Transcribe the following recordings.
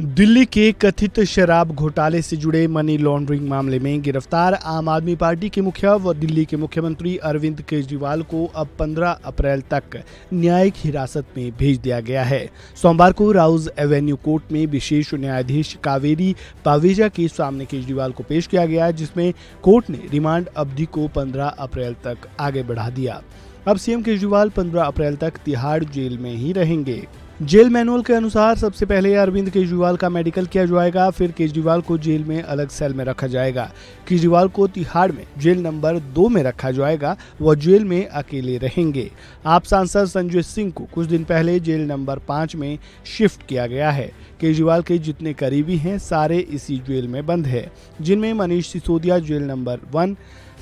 दिल्ली के कथित शराब घोटाले से जुड़े मनी लॉन्ड्रिंग मामले में गिरफ़्तार आम आदमी पार्टी के मुखिया व दिल्ली के मुख्यमंत्री अरविंद केजरीवाल को अब 15 अप्रैल तक न्यायिक हिरासत में भेज दिया गया है। सोमवार को राउज एवेन्यू कोर्ट में विशेष न्यायाधीश कावेरी पावेजा के सामने केजरीवाल को पेश किया गया, जिसमें कोर्ट ने रिमांड अवधि को पंद्रह अप्रैल तक आगे बढ़ा दिया। अब सीएम केजरीवाल 15 अप्रैल तक तिहाड़ जेल में ही रहेंगे। जेल मैनुअल के अनुसार सबसे पहले अरविंद केजरीवाल का मेडिकल किया जाएगा, फिर केजरीवाल को जेल में अलग सेल में रखा जाएगा। केजरीवाल को तिहाड़ में जेल नंबर दो में रखा जाएगा वह जेल में अकेले रहेंगे। आप सांसद संजय सिंह को कुछ दिन पहले जेल नंबर पाँच में शिफ्ट किया गया है। केजरीवाल के जितने करीबी हैं, सारे इसी जेल में बंद है, जिनमें Manish Sisodia jail number one,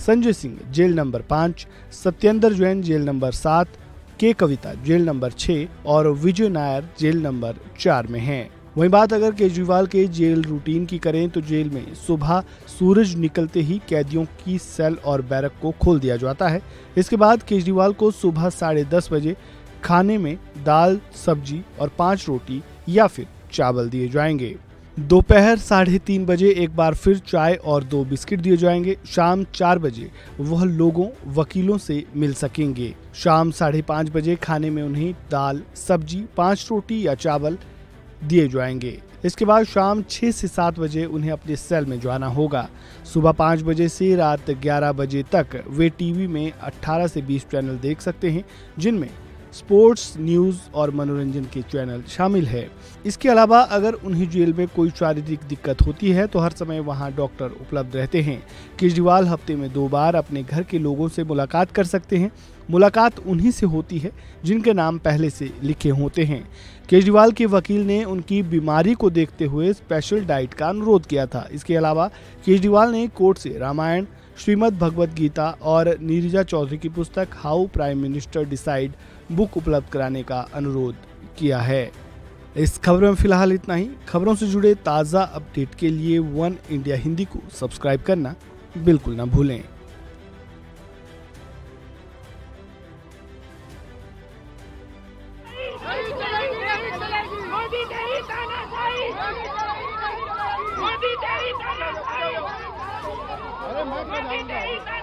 Sanjay Singh jail number पाँच, सत्येंद्र जैन जेल नंबर सात के कविता जेल नंबर छः और विजय नायर जेल नंबर चार में हैं। वहीं बात अगर केजरीवाल के जेल रूटीन की करें तो जेल में सुबह सूरज निकलते ही कैदियों की सेल और बैरक को खोल दिया जाता है। इसके बाद केजरीवाल को सुबह साढ़े दस बजे खाने में दाल, सब्ज़ी और पाँच रोटी या फिर चावल दिए जाएँगे। दोपहर साढ़े तीन बजे एक बार फिर चाय और दो बिस्किट दिए जाएँगे। शाम चार बजे वह लोगों, वकीलों से मिल सकेंगे। शाम साढ़े पाँच बजे खाने में उन्हें दाल, सब्ज़ी, पाँच रोटी या चावल दिए जाएँगे। इसके बाद शाम छः से सात बजे उन्हें अपने सेल में जाना होगा। सुबह पाँच बजे से रात ग्यारह बजे तक वे टीवी में 18 से 20 चैनल देख सकते हैं, जिनमें स्पोर्ट्स, न्यूज़ और मनोरंजन के चैनल शामिल है। इसके अलावा अगर उन्हें जेल में कोई शारीरिक दिक्कत होती है तो हर समय वहाँ डॉक्टर उपलब्ध रहते हैं। केजरीवाल हफ़्ते में दो बार अपने घर के लोगों से मुलाकात कर सकते हैं। मुलाकात उन्हीं से होती है, जिनके नाम पहले से लिखे होते हैं। केजरीवाल के वकील ने उनकी बीमारी को देखते हुए स्पेशल डाइट का अनुरोध किया था। इसके अलावा केजरीवाल ने कोर्ट से रामायण श्रीमद् भगवत गीता और नीरजा चौधरी की पुस्तक how prime minister decide book उपलब्ध कराने का अनुरोध किया है इस खबर में फ़िलहाल इतना ही खबरों से जुड़े ताज़ा अपडेट के लिए वन इंडिया हिंदी को सब्सक्राइब करना बिल्कुल ना भूलें Modi Martin, Martin, Martin, Martin.